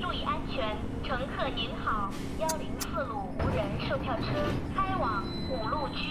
注意安全。乘客您好，幺零四路无人售票车开往五路区。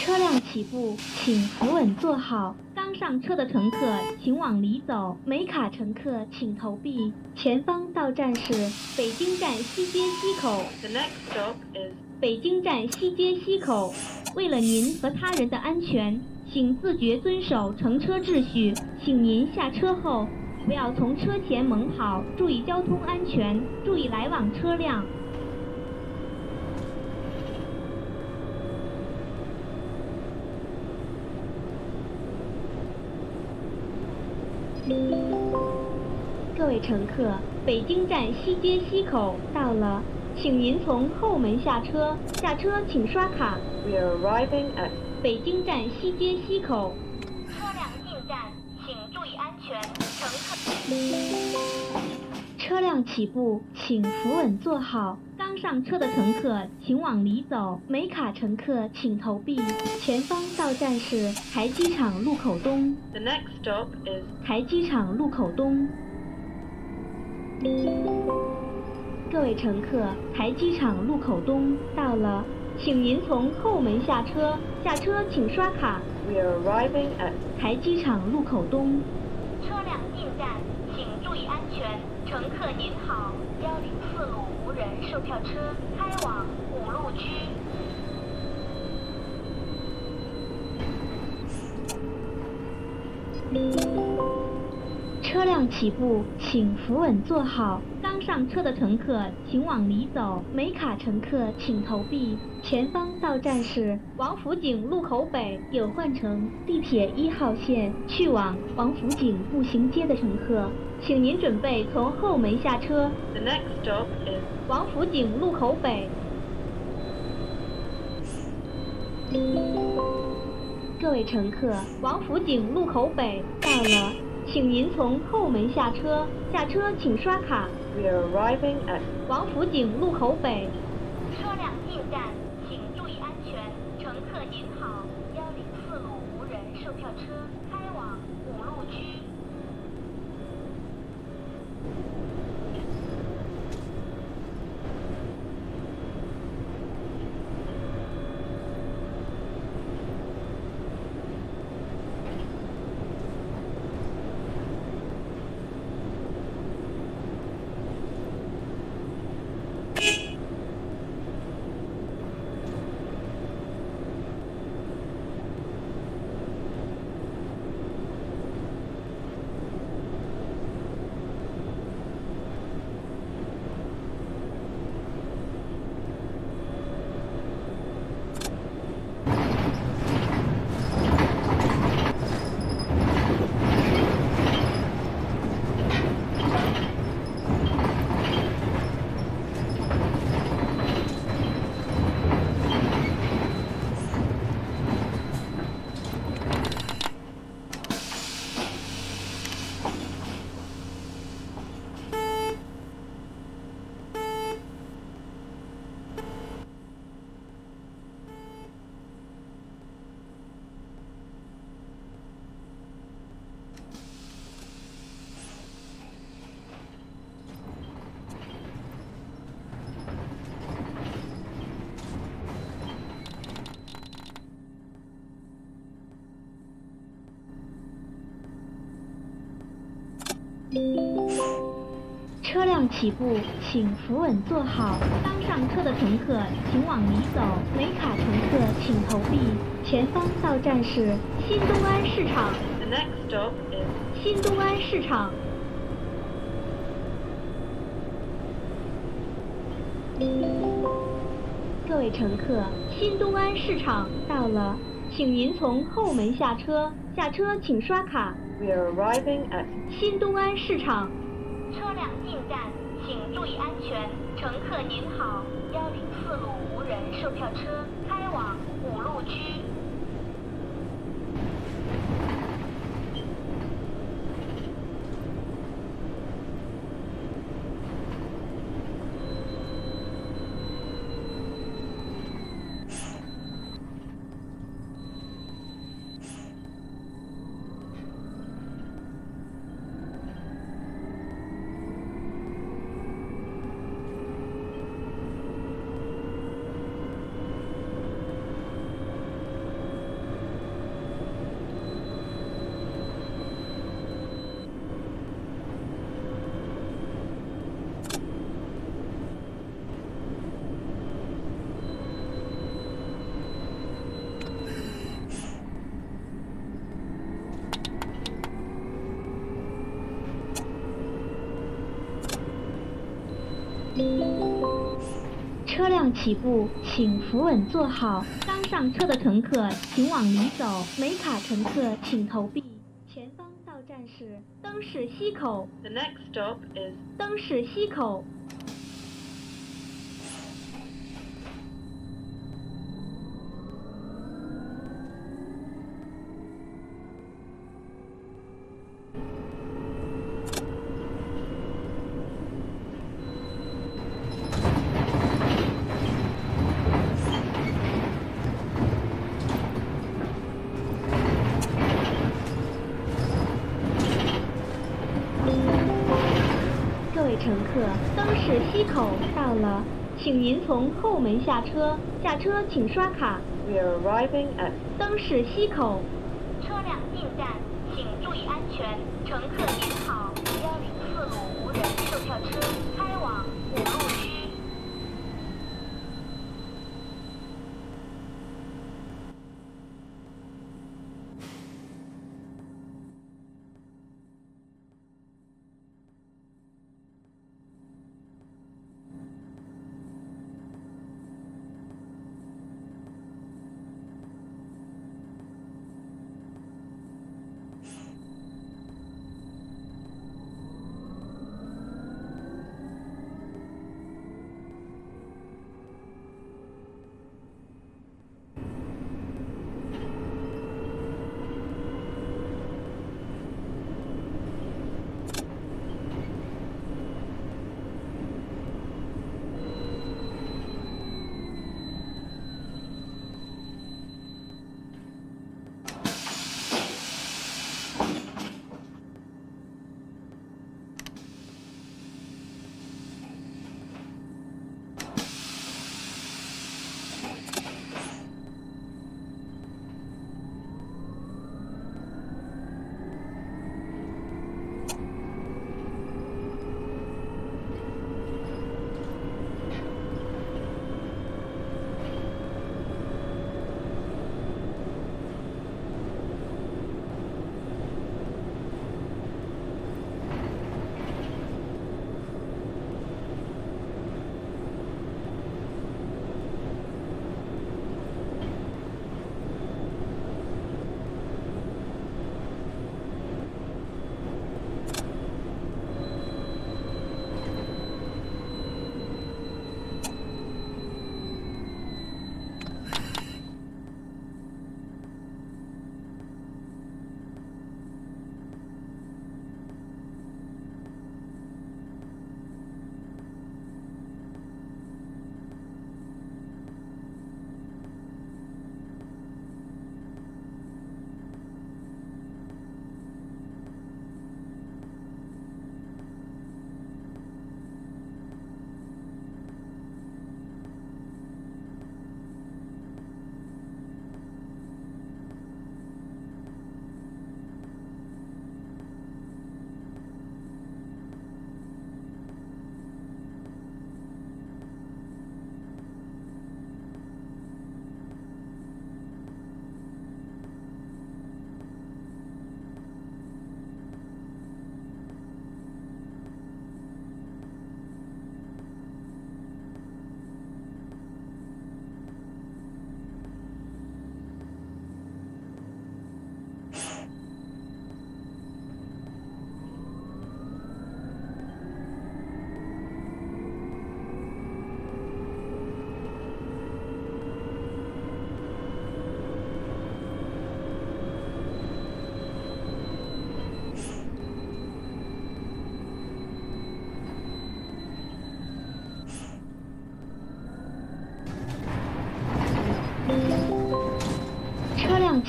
车辆起步，请扶稳坐好。刚上车的乘客请往里走，没卡乘客请投币。前方到站是北京站西街西口。The next stop is 北京站西街西口。为了您和他人的安全，请自觉遵守乘车秩序。请您下车后不要从车前猛跑，注意交通安全，注意来往车辆。各位乘客，北京站西街西口到了，请您从后门下车。下车请刷卡。we are arriving at 北京站西街西口。车辆进站，请注意安全。乘客。车辆起步，请扶稳坐好。刚上车的乘客请往里走，没卡乘客请投币。前方到站是台机场路口东。the next stop is 台机场路口东。各位乘客，台机场路口东到了，请您从后门下车。下车请刷卡。we are arriving at 台机场路口东。车辆进站，请注意安全。乘客您好，幺零四路无人售票车开往五路区。车辆起步，请扶稳坐好。刚上车的乘客请往里走，没卡乘客请投币。前方到站是王府井路口北，有换乘地铁一号线去往王府井步行街的乘客，请您准备从后门下车。the next stop is 王府井路口北。各位乘客，王府井路口北到了，请您从后门下车。下车请刷卡。we are arriving at 王府井路口北。车辆进站，请注意安全。乘客您好，幺零四路无人售票车起步，请扶稳坐好。刚上车的乘客请往里走，没卡乘客请投币。前方到站是新东安市场。The next stop is 新东安市场。各位乘客，新东安市场到了，请您从后门下车，下车请刷卡。we are arriving at 新东安市场。车辆进站，请注意安全。乘客您好，幺零四路无人售票车开往五路区。车辆起步，请扶稳坐好。刚上车的乘客请往里走，没卡乘客请投币。前方到站是灯市西口，the next stop is 灯市西口。各位乘客，灯市西口到了，请您从后门下车，下车请刷卡。we are arriving at 灯市西口。车辆进站，请注意安全。乘客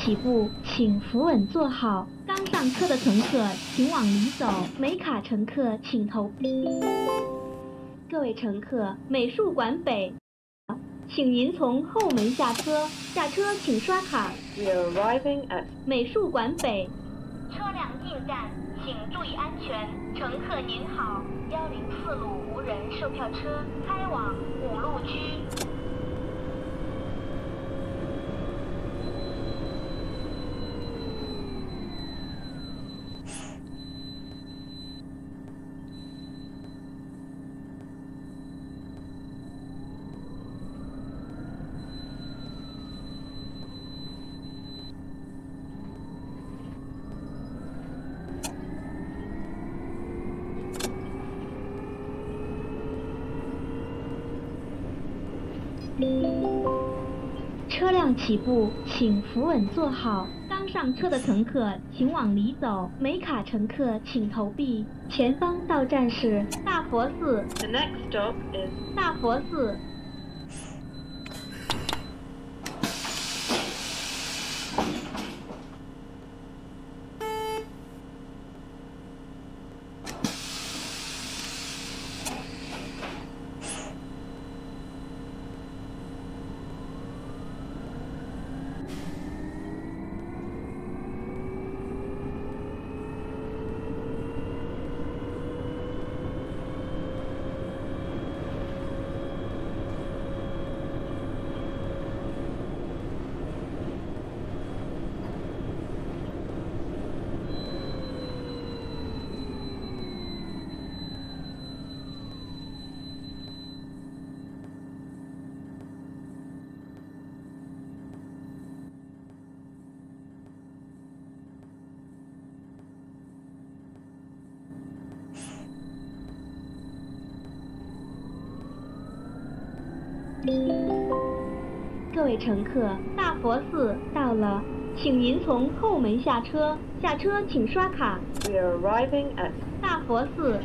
起步，请扶稳坐好。刚上车的乘客请往里走，没卡乘客请投币。各位乘客，美术馆北，请您从后门下车，下车请刷卡。We are arriving at 美术馆北，车辆进站，请注意安全。乘客您好，幺零四路无人售票车开往五路居。起步，请扶稳坐好。刚上车的乘客请往里走，没卡乘客请投币。前方到站是大佛寺，the next stop is 大佛寺。各位乘客，大佛寺到了，请您从后门下车，下车请刷卡。we are arriving at 大佛寺，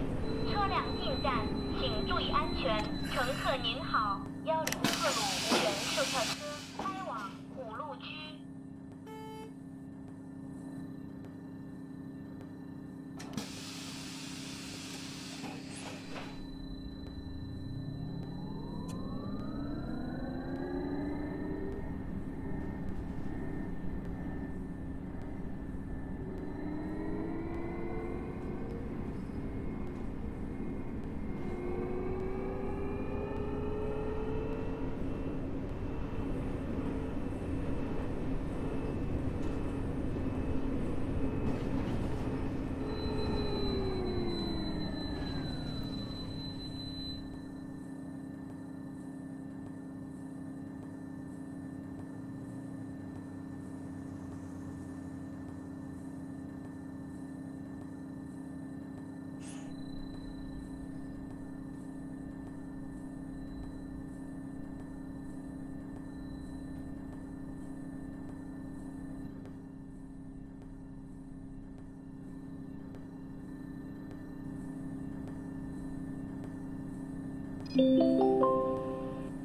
车辆进站，请注意安全。乘客您好，幺零四路无人售票车开往五路居。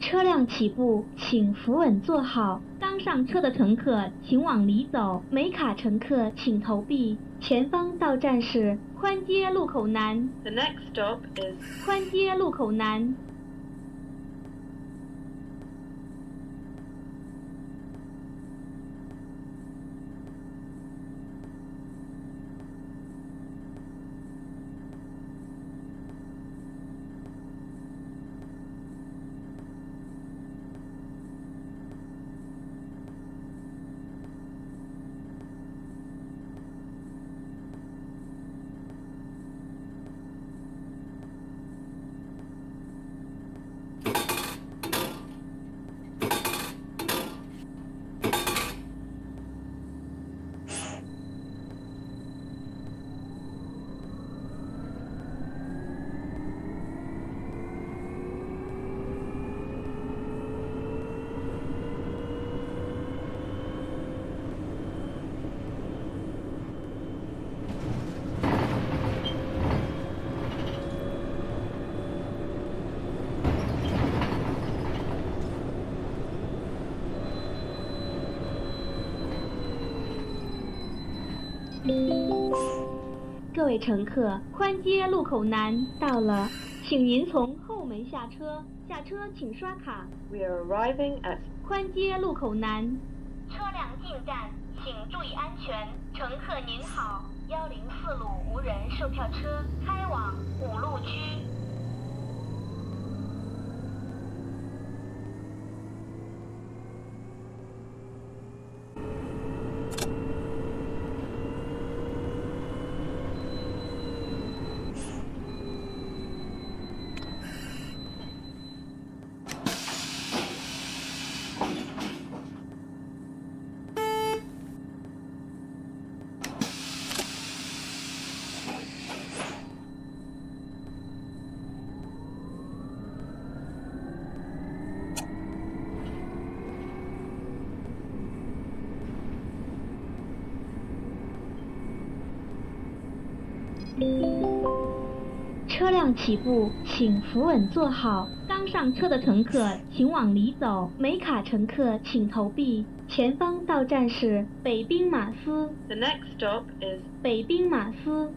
车辆起步，请扶稳坐好。刚上车的乘客请往里走，没卡乘客请投币。前方到站是宽街路口南，the next stop is 宽街路口南。各位乘客，宽街路口南到了，请您从后门下车，下车请刷卡。We are arriving at 宽街路口南。车辆进站，请注意安全。乘客您好，幺零四路无人售票车开往五路区。车辆起步，请扶稳坐好。刚上车的乘客请往里走，没卡乘客请投币。前方到站是北兵马司，the next stop is 北兵马司。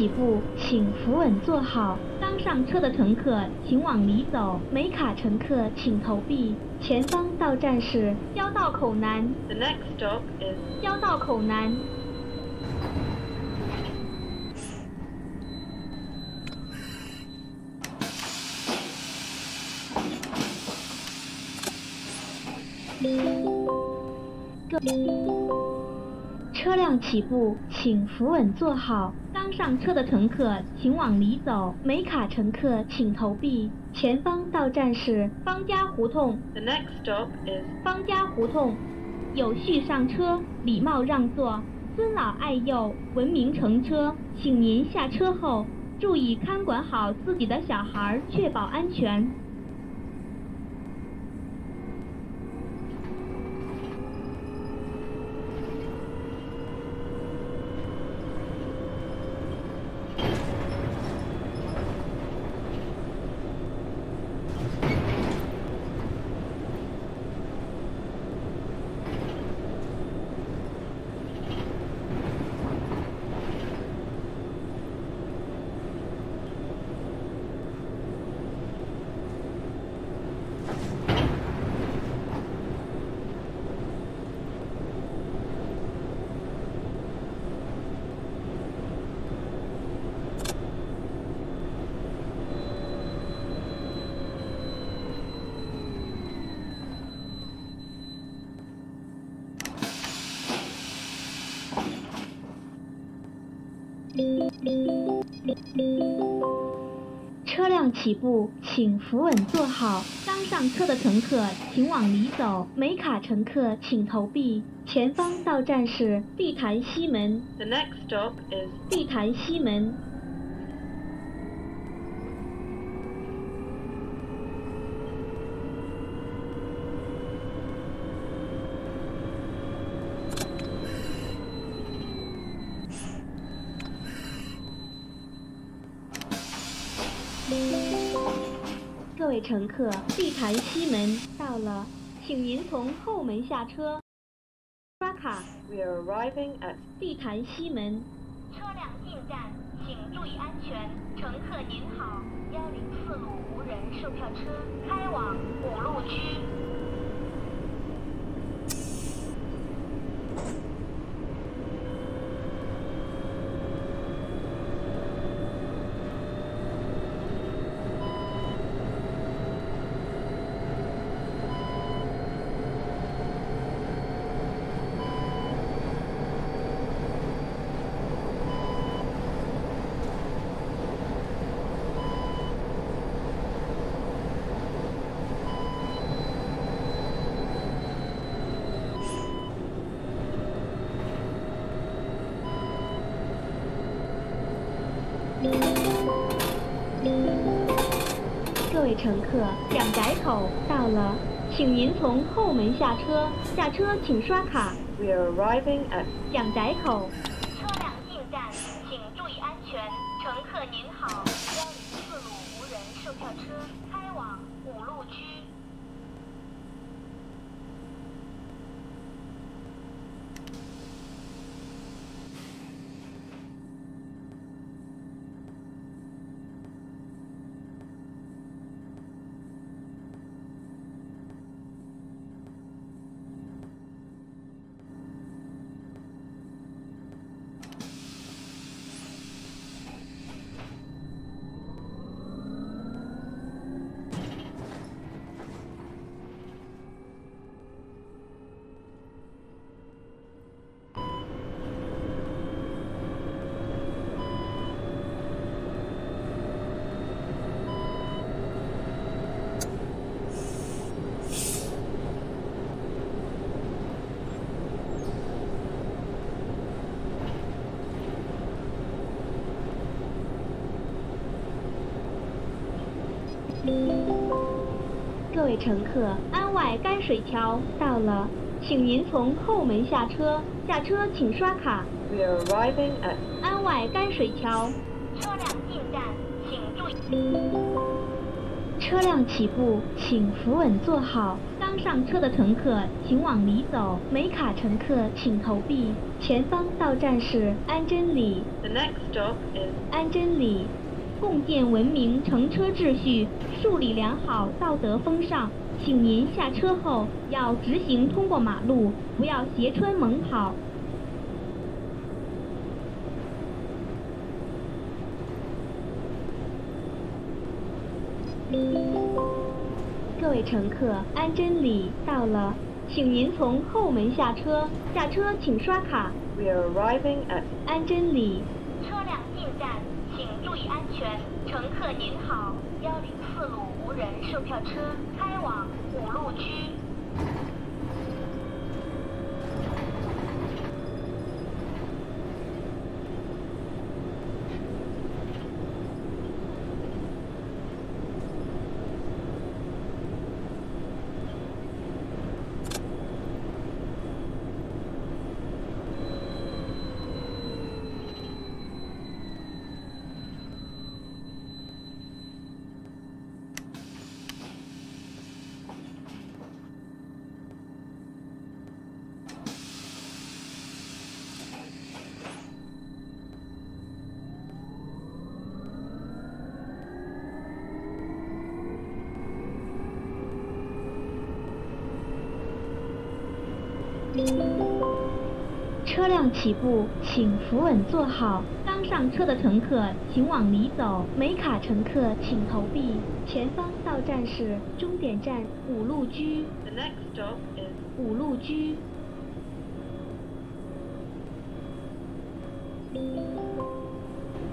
起步，请扶稳坐好。刚上车的乘客请往里走，没卡乘客请投币。前方到站是交道口南，the next stop is 交道口南。各车辆起步，请扶稳坐好。刚上车的乘客请往里走，没卡乘客请投币。前方到站是方家胡同，the next stop is 方家胡同，有序上车，礼貌让座，尊老爱幼，文明乘车。请您下车后注意看管好自己的小孩，确保安全。车辆起步，请扶稳坐好。刚上车的乘客请往里走，没卡乘客请投币。前方到站是地坛西门，The next stop is 地坛西门。位乘客，地坛西门到了，请您从后门下车。刷卡，we are arriving at 地坛西门。车辆进站，请注意安全。乘客您好，幺零四路无人售票车开往五路区。各位乘客，蒋宅口到了，请您从后门下车。下车请刷卡。we are arriving at 蒋宅口，车辆进站，请注意安全。乘客您好，幺零四路无人售票车开往五路区。各位乘客，安外干水桥到了，请您从后门下车。下车请刷卡。we are arriving at 安外干水桥，车辆进站，请注意。车辆起步，请扶稳坐好。刚上车的乘客请往里走，没卡乘客请投币。前方到站是安贞里，the next stop is 安贞里，共建文明乘车秩序，树立良好道德风尚。请您下车后要直行通过马路，不要斜穿猛跑。各位乘客，安贞里到了，请您从后门下车。下车请刷卡。we are arriving at 安贞里，车辆进站，请注意安全。乘客您好，幺零人售票车开往五路区。起步，请扶稳坐好。刚上车的乘客请往里走，没卡乘客请投币。前方到站是终点站五路居，the next stop is 五路居。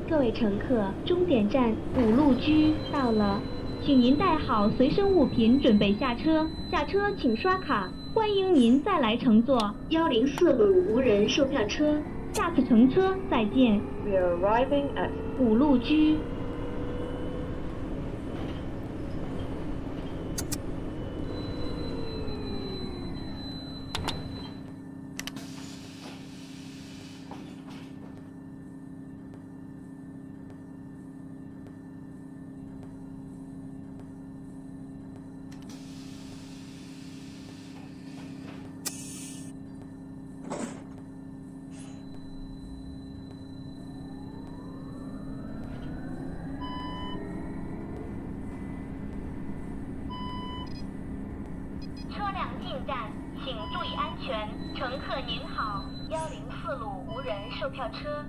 各位乘客，终点站五路居到了，请您带好随身物品，准备下车。下车请刷卡，欢迎您再来乘坐幺零四路无人售票车。下次乘车再见。We are arriving at 五路居。车辆进站，请注意安全。乘客您好，幺零四路无人售票车。